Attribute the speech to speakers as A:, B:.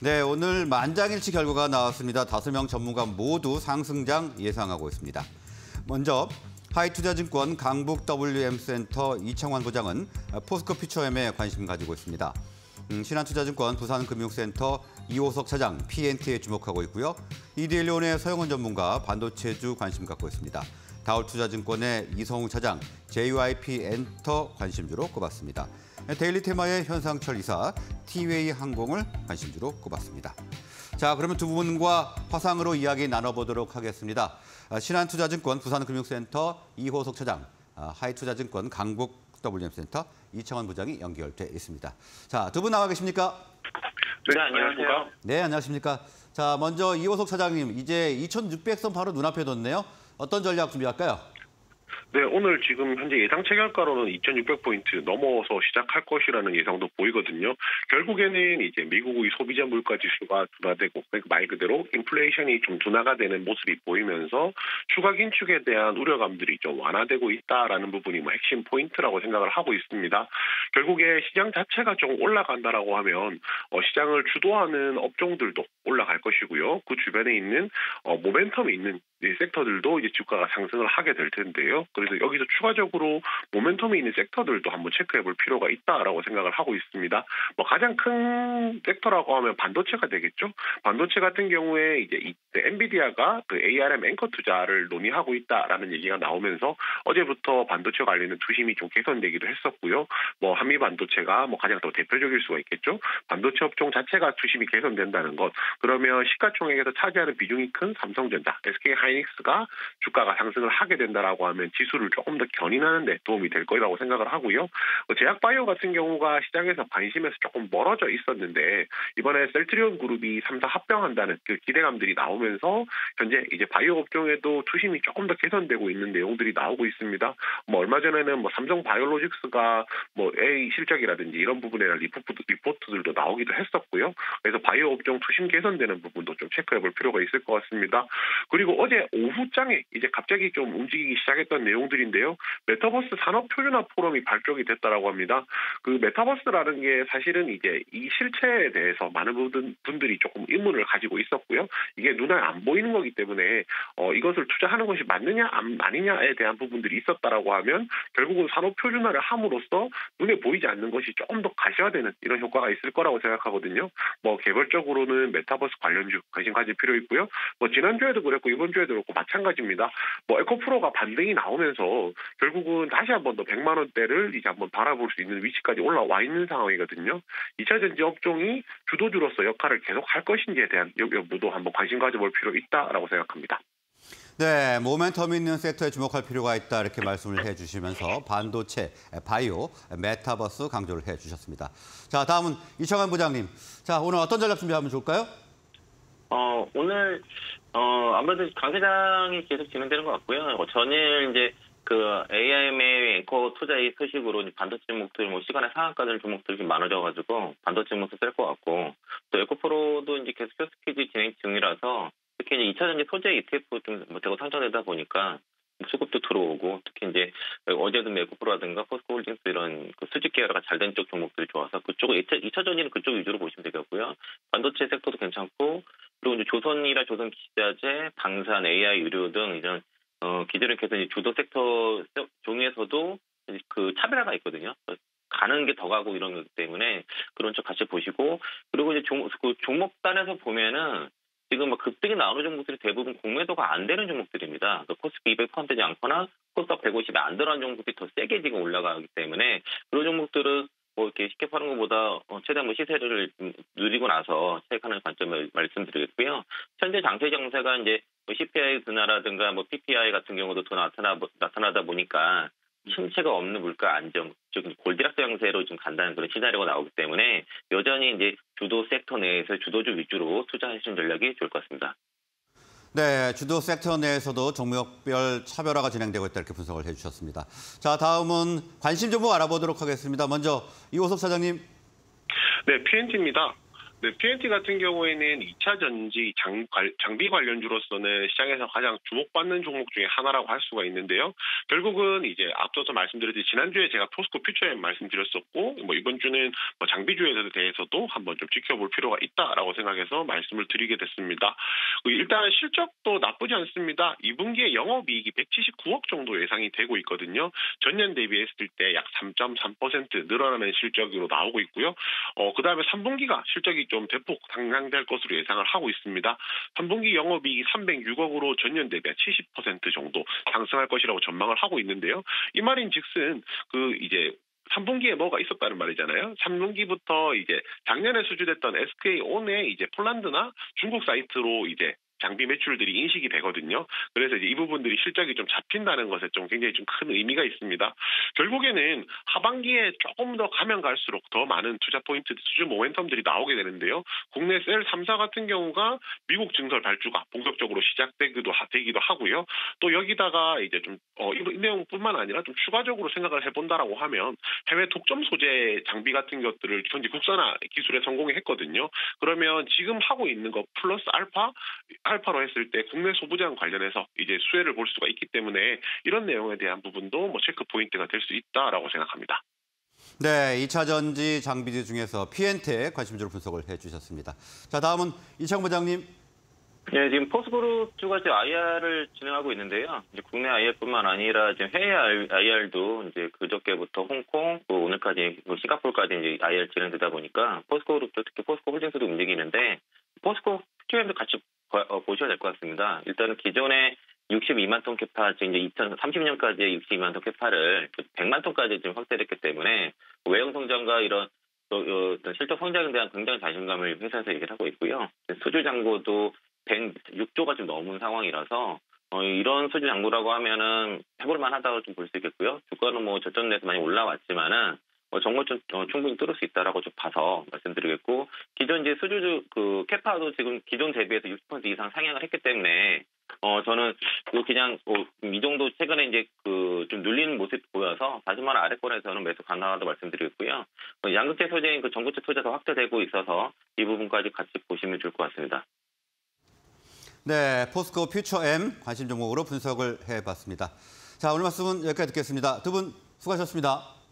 A: 네, 오늘 만장일치 결과가 나왔습니다. 다섯 명 전문가 모두 상승장 예상하고 있습니다. 먼저 하이투자증권 강북 WM센터 이창환 부장은 포스코 퓨처엠에 관심 가지고 있습니다. 음, 신한투자증권 부산금융센터 이호석 차장 PNT에 주목하고 있고요. 이데일리온의 서영원 전문가 반도체주 관심 갖고 있습니다. 다울투자증권의 이성우 차장 JYP 엔터 관심주로 꼽았습니다. 데일리 테마의 현상철 이사 티웨이 항공을 관심주로 꼽았습니다. 자, 그러면 두 분과 화상으로 이야기 나눠보도록 하겠습니다. 아, 신한투자증권 부산금융센터 이호석 차장, 아, 하이투자증권 강북 WM센터 이창원 부장이 연결돼 있습니다. 자, 두 분 나와 계십니까?
B: 네, 안녕하세요.
A: 네, 안녕하십니까. 자, 먼저 이호석 차장님, 이제 2,600선 바로 눈앞에 뒀네요. 어떤 전략 준비할까요?
B: 네, 오늘 지금 현재 예상 체결가로는 2,600포인트 넘어서 시작할 것이라는 예상도 보이거든요. 결국에는 이제 미국의 소비자 물가 지수가 둔화되고 그러니까 말 그대로 인플레이션이 좀 둔화가 되는 모습이 보이면서 추가 긴축에 대한 우려감들이 좀 완화되고 있다라는 부분이 뭐 핵심 포인트라고 생각을 하고 있습니다. 결국에 시장 자체가 좀 올라간다라고 하면 어, 시장을 주도하는 업종들도 올라갈 것이고요. 그 주변에 있는 어, 모멘텀이 있는 섹터들도 이제 주가가 상승을 하게 될 텐데요. 그래서 여기서 추가적으로 모멘텀이 있는 섹터들도 한번 체크해 볼 필요가 있다라고 생각을 하고 있습니다. 뭐 가장 큰 섹터라고 하면 반도체가 되겠죠. 반도체 같은 경우에 이제 이때 엔비디아가 그 ARM 앵커 투자를 논의하고 있다라는 얘기가 나오면서 어제부터 반도체 관련된 투심이 좀 개선되기도 했었고요. 뭐 한미 반도체가 뭐 가장 더 대표적일 수가 있겠죠. 반도체 업종 자체가 투심이 개선된다는 것. 그러면 시가총액에서 차지하는 비중이 큰 삼성전자, SK 하이닉스가 주가가 상승을 하게 된다라고 하면 지수를 조금 더 견인하는 데 도움이 될 거라고 생각을 하고요. 뭐 제약바이오 같은 경우가 시장에서 관심에서 조금 멀어져 있었는데 이번에 셀트리온 그룹이 3사 합병한다는 그 기대감들이 나오면서 현재 이제 바이오 업종에도 투심이 조금 더 개선되고 있는 내용들이 나오고 있습니다. 뭐 얼마 전에는 뭐 삼성 바이오로직스가 뭐 A 실적이라든지 이런 부분에 리포트들도 나오기도 했었고요. 그래서 바이오 업종 투심 개선되는 부분도 좀 체크해 볼 필요가 있을 것 같습니다. 그리고 어제 오후장에 이제 갑자기 좀 움직이기 시작했던 내용들인데요. 메타버스 산업 표준화 포럼이 발족이 됐다라고 합니다. 그 메타버스라는 게 사실은 이제 이 실체에 대해서 많은 분들이 조금 의문을 가지고 있었고요. 이게 눈에 안 보이는 거기 때문에 어, 이것을 투자하는 것이 맞느냐 아니냐에 대한 부분들이 있었다라고 하면 결국은 산업 표준화를 함으로써 눈에 보이지 않는 것이 조금 더 가시화되는 이런 효과가 있을 거라고 생각하거든요. 뭐 개별적으로는 메타버스 관련주 관심 가질 필요 있고요. 뭐 지난주에도 그랬고 이번 주에 도 그렇고 마찬가지입니다. 뭐 에코프로가 반등이 나오면서 결국은 다시 한번 더 100만 원대를 이제 한번 바라볼 수 있는 위치까지 올라와 있는 상황이거든요. 2차 전지 업종이 주도주로서 역할을 계속 할 것인지에 대한 여부도 한번 관심 가져볼 필요 있다라고 생각합니다.
A: 네, 모멘텀 있는 섹터에 주목할 필요가 있다 이렇게 말씀을 해주시면서 반도체, 바이오, 메타버스 강조를 해주셨습니다. 자, 다음은 이청환 부장님. 자, 오늘 어떤 전략 준비하면 좋을까요?
C: 어, 오늘 어, 아무래도 강세장이 계속 진행되는 것 같고요. 어, 전일 이제 그 ARM의 앵커 투자자 소식으로 반도체 종목들 뭐 시간외 상한가들 종목들이 좀 많아져가지고 반도체 종목도 셀 것 같고 또 에코프로도 이제 계속 squeeze 진행 중이라서 특히 이제 2차 전지 소재 ETF 좀뭐 대거 상장되다 보니까 수급도 들어오고 특히 이제 어제도 메코프로라든가 포스코홀딩스 이런 그 수직 계열화가 잘 된 쪽 종목들이 좋아서 그쪽은 2차, 2차 전지는 그쪽 위주로 보시면 되겠고요. 반도체 섹터도 괜찮고 그리고 이제 조선이라 조선 기자재, 방산, AI, 의료 등 이런 어, 기존에 계속 이제 주도 섹터 중에서도 그 차별화가 있거든요. 가는 게 더 가고 이런 것 때문에 그런 쪽 같이 보시고 그리고 이제 종, 그 종목단에서 보면은 지금 뭐 급등이 나오는 종목들이 대부분 공매도가 안 되는 종목들입니다. 그 코스피 200 포함되지 않거나 코스닥 150에 안 들어간 종목들이 더 세게 지금 올라가기 때문에 그런 종목들은 뭐 이렇게 쉽게 파는 것보다 어, 최대한 뭐 시세를 누리고 나서 체크하는 관점을 말씀드리겠고요. 현재 장세 정세가 이제 뭐 CPI 둔화라든가 뭐 PPI 같은 경우도 더 나타나 나타나다 보니까 침체가 없는 물가 안정, 즉 골디락스 형태로 좀 간다는 그런 시나리오가 나오기 때문에 여전히 이제 주도 섹터 내에서 주도주 위주로 투자하시는 전략이 좋을 것 같습니다.
A: 네, 주도 섹터 내에서도 종목별 차별화가 진행되고 있다 이렇게 분석을 해주셨습니다. 자, 다음은 관심 종목 알아보도록 하겠습니다. 먼저 이호섭 사장님.
B: 네, PNG입니다. 네, PNT 같은 경우에는 2차 전지 장, 장비 관련주로서는 시장에서 가장 주목받는 종목 중에 하나라고 할 수가 있는데요. 결국은 이제 앞서서 말씀드렸듯이 지난주에 제가 포스코 퓨처에 말씀드렸었고 뭐 이번 주는 뭐 장비주에 대해서도 한번 좀 지켜볼 필요가 있다라고 생각해서 말씀을 드리게 됐습니다. 그 일단 실적도 나쁘지 않습니다. 2분기에 영업이익이 179억 정도 예상이 되고 있거든요. 전년 대비했을 때 약 3.3% 늘어나는 실적으로 나오고 있고요. 어, 그 다음에 3분기가 실적이 좀 대폭 상향될 것으로 예상을 하고 있습니다. 3분기 영업이익이 306억으로 전년 대비 70% 정도 상승할 것이라고 전망을 하고 있는데요. 이 말인 즉슨 그 이제 3분기에 뭐가 있었다는 말이잖아요. 3분기부터 이제 작년에 수주됐던 SK 온의 이제 폴란드나 중국 사이트로 이제 장비 매출들이 인식이 되거든요. 그래서 이제 이 부분들이 실적이 좀 잡힌다는 것에 좀 굉장히 좀 큰 의미가 있습니다. 결국에는 하반기에 조금 더 가면 갈수록 더 많은 투자 포인트, 수주 모멘텀들이 나오게 되는데요. 국내 셀 3사 같은 경우가 미국 증설 발주가 본격적으로 시작되기도 되기도 하고요. 또 여기다가 이제 좀 어, 이, 이 내용뿐만 아니라 좀 추가적으로 생각을 해본다라고 하면 해외 독점 소재 장비 같은 것들을 현재 국산화 기술에 성공했거든요. 그러면 지금 하고 있는 거 플러스 알파 알파로 했을 때 국내 소부장 관련해서 이제 수혜를 볼 수가 있기 때문에 이런 내용에 대한 부분도 뭐 체크 포인트가 될 수 있다라고 생각합니다.
A: 네, 2차 전지 장비들 중에서 PNT에 관심주로 분석을 해주셨습니다. 자, 다음은 이창 부장님.
C: 네, 지금 포스그룹주가 지금 IR을 진행하고 있는데요. 이제 국내 IR뿐만 아니라 지금 해외 IR도 이제 그저께부터 홍콩, 또 오늘까지 뭐 싱가포르까지 이제 IR 진행되다 보니까 포스코그룹도 특히 포스코 홀딩스도 움직이는데 포스코 퓨처엠도 같이 어, 보셔야 될 것 같습니다. 일단은 기존에 62만 톤 캐파, 지금 이제 2030년까지의 62만 톤 캐파를 100만 톤까지 지금 확대했기 때문에 외형 성장과 이런 또, 어, 실적 성장에 대한 굉장히 자신감을 회사에서 얘기를 하고 있고요. 수주 잔고도 106조가 좀 넘은 상황이라서 어, 이런 수주 잔고라고 하면은 해볼 만하다고 좀 볼 수 있겠고요. 주가는 뭐 저점 내에서 많이 올라왔지만은 어, 정말 좀 어, 충분히 뚫을 수 있다라고 좀 봐서 말씀드리겠고 기존 이제 수주주 그 캐파도 지금 기존 대비해서 60% 이상 상향을 했기 때문에 어 저는 그냥 어, 이 정도 최근에 이제 그 좀 눌리는 모습 보여서 다시 말해 아래권에서는 매수 가능하다고 말씀드리겠고요. 어, 양극재 소재인 그 전고체 투자도 확대되고 있어서 이 부분까지 같이 보시면 좋을 것 같습니다.
A: 네, 포스코 퓨처 M 관심 종목으로 분석을 해봤습니다. 자, 오늘 말씀은 여기까지 듣겠습니다. 두 분 수고하셨습니다.